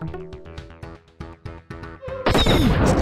Let's go.